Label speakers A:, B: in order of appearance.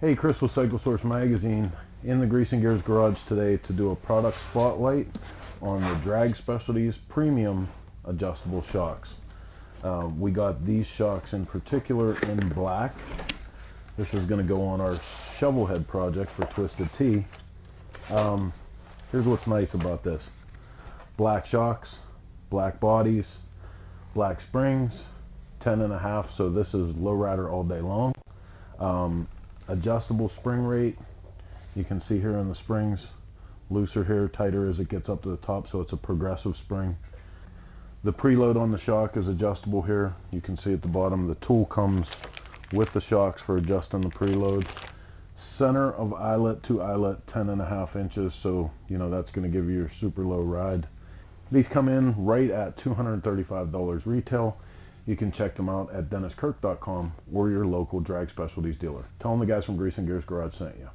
A: Hey, Chris with Cycle Source Magazine in the Grease and Gears garage today to do a product spotlight on the Drag Specialties Premium Adjustable Shocks. Uh, we got these shocks in particular in black. This is going to go on our shovel head project for Twisted Tea. Um, here's what's nice about this. Black shocks, black bodies, black springs, 10 and a half, so this is lowrider all day long. Um, adjustable spring rate. You can see here in the springs, looser here, tighter as it gets up to the top, so it's a progressive spring. The preload on the shock is adjustable here. You can see at the bottom the tool comes with the shocks for adjusting the preload. Center of eyelet to eyelet 10 and a half inches, so you know that's going to give you your super low ride. These come in right at $235 retail. You can check them out at denniskirk.com or your local drag specialties dealer. Tell them the guys from Grease and Gears Garage sent you.